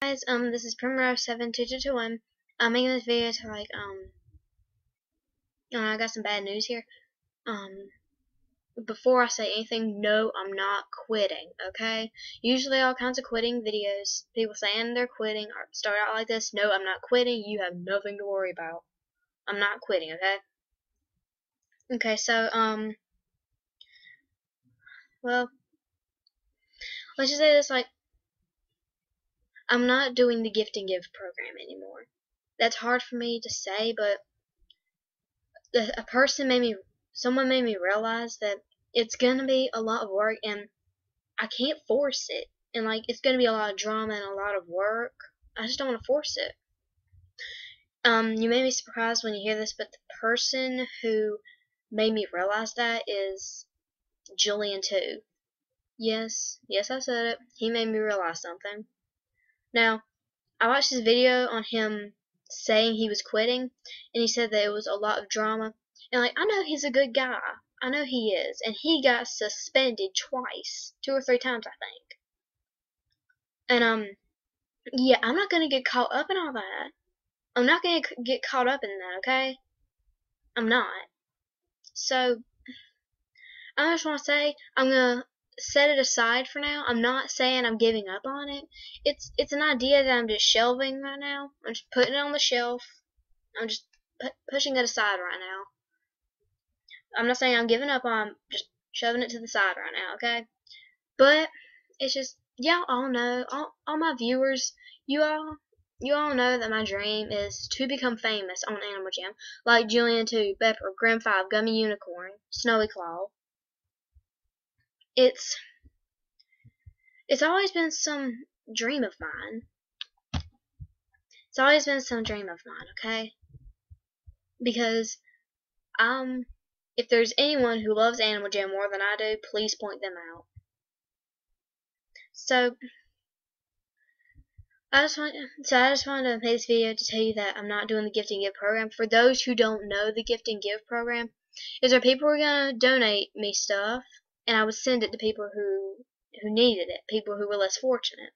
guys, um, this is Primrose seven two two two one. I'm making this video to like um, oh, I got some bad news here. Um, before I say anything, no, I'm not quitting. Okay, usually all kinds of quitting videos, people saying they're quitting start out like this. No, I'm not quitting. You have nothing to worry about. I'm not quitting. Okay. Okay, so um, well, let's just say this like I'm not doing the gift and give program anymore. That's hard for me to say, but a person made me, someone made me realize that it's gonna be a lot of work, and I can't force it. And like, it's gonna be a lot of drama and a lot of work. I just don't want to force it. Um, you may be surprised when you hear this, but the person who made me realize that is Julian too. Yes, yes, I said it. He made me realize something. Now, I watched this video on him saying he was quitting, and he said that it was a lot of drama. And like, I know he's a good guy. I know he is, and he got suspended twice, two or three times, I think. And um, yeah, I'm not gonna get caught up in all that. I'm not gonna get caught up in that, okay? I'm not. So, I just want to say I'm gonna set it aside for now. I'm not saying I'm giving up on it. It's it's an idea that I'm just shelving right now. I'm just putting it on the shelf. I'm just pu pushing it aside right now. I'm not saying I'm giving up on just shoving it to the side right now, okay? But it's just y'all all know, all, all my viewers, you all you all know that my dream is to become famous on Animal Jam, like Julian 2, Pepper, Grim 5, Gummy Unicorn, Snowy Claw, it's it's always been some dream of mine. It's always been some dream of mine, okay? Because um if there's anyone who loves Animal Jam more than I do, please point them out. So I just want so I just wanted to make this video to tell you that I'm not doing the gift and give program. For those who don't know the gift and give program, is there people who are gonna donate me stuff and I would send it to people who who needed it, people who were less fortunate.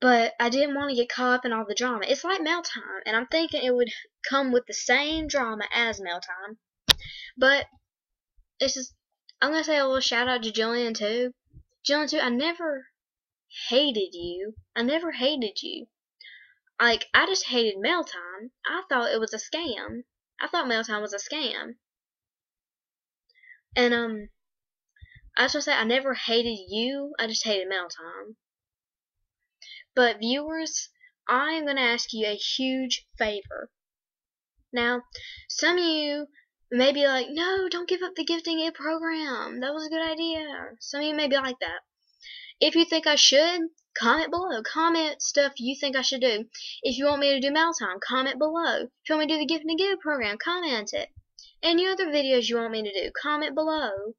But I didn't want to get caught up in all the drama. It's like mail time, and I'm thinking it would come with the same drama as mail time. But it's just I'm gonna say a little shout out to Jillian too. Jillian too, I never hated you. I never hated you. Like I just hated mail time. I thought it was a scam. I thought mail time was a scam. And um, I want to say I never hated you. I just hated mail time. But viewers, I am gonna ask you a huge favor. Now, some of you may be like, no, don't give up the gifting it program. That was a good idea. Some of you may be like that. If you think I should, comment below. Comment stuff you think I should do. If you want me to do mail time, comment below. If you want me to do the gift and give program, comment it any other videos you want me to do, comment below.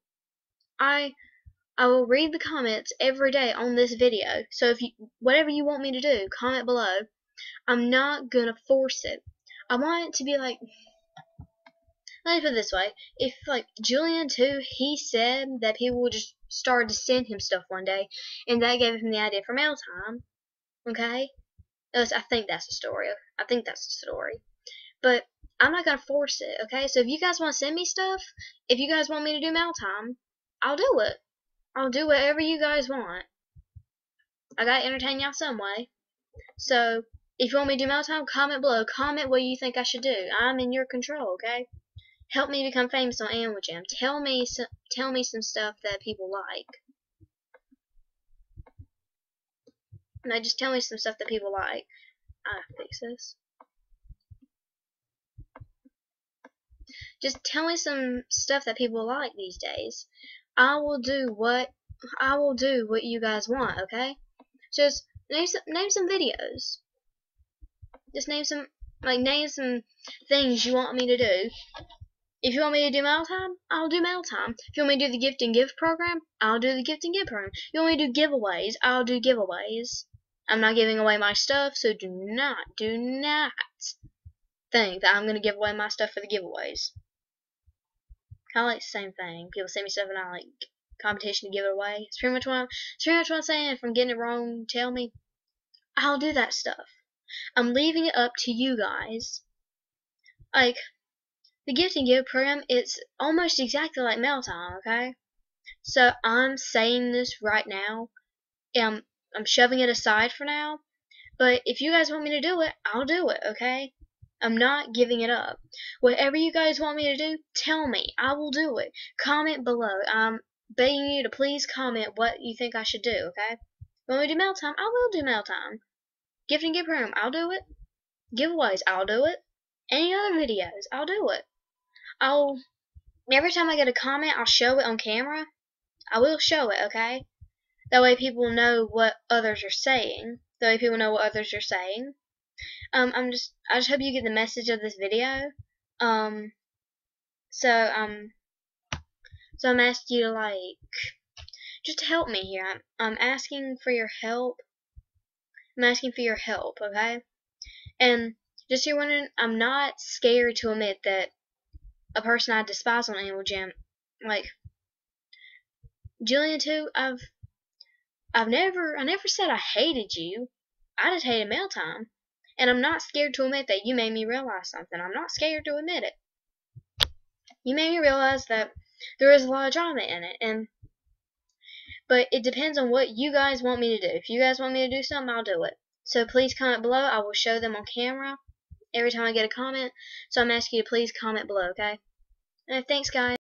I I will read the comments every day on this video. So if you whatever you want me to do, comment below. I'm not gonna force it. I want it to be like let me put it this way. If like Julian too, he said that people would just start to send him stuff one day, and that gave him the idea for mail time. Okay, I think that's the story. I think that's the story. But I'm not gonna force it, okay? So if you guys want to send me stuff, if you guys want me to do mail time, I'll do it. I'll do whatever you guys want. I gotta entertain y'all some way. So if you want me to do mail time, comment below. Comment what you think I should do. I'm in your control, okay? Help me become famous on Animal Jam. Tell me some, tell me some stuff that people like. No, just tell me some stuff that people like. I fix this. Just tell me some stuff that people like these days. I will do what I will do what you guys want, okay? Just name some name some videos. Just name some like name some things you want me to do. If you want me to do mail time, I'll do mail time. If you want me to do the gift and give program, I'll do the gift and give program. If you want me to do giveaways, I'll do giveaways. I'm not giving away my stuff, so do not, do not think that I'm going to give away my stuff for the giveaways. Kind of like the same thing. People send me stuff and I like competition to give it away. It's pretty much what I'm, it's pretty much what I'm saying. If I'm getting it wrong, tell me. I'll do that stuff. I'm leaving it up to you guys. Like, the gift and give program, it's almost exactly like mail time, okay? So I'm saying this right now. Um, I'm shoving it aside for now. But if you guys want me to do it, I'll do it, okay? I'm not giving it up. Whatever you guys want me to do, tell me. I will do it. Comment below. I'm begging you to please comment what you think I should do, okay? When we do mail time, I will do mail time. Gift and give program, I'll do it. Giveaways, I'll do it. Any other videos, I'll do it. I'll every time I get a comment, I'll show it on camera. I will show it, okay? That way people know what others are saying. That way people know what others are saying. Um, I'm just, I just hope you get the message of this video. Um, so, um, so I'm asking you to like, just help me here. I'm, I'm asking for your help. I'm asking for your help, okay? And just so you're wondering, I'm not scared to admit that a person I despise on Animal Jam, like Jillian too. I've I've never I never said I hated you. I just hated mail time. And I'm not scared to admit that you made me realize something. I'm not scared to admit it. You made me realize that there is a lot of drama in it and but it depends on what you guys want me to do. If you guys want me to do something, I'll do it. So please comment below. I will show them on camera every time I get a comment. So I'm asking you to please comment below, okay? And thanks, guys.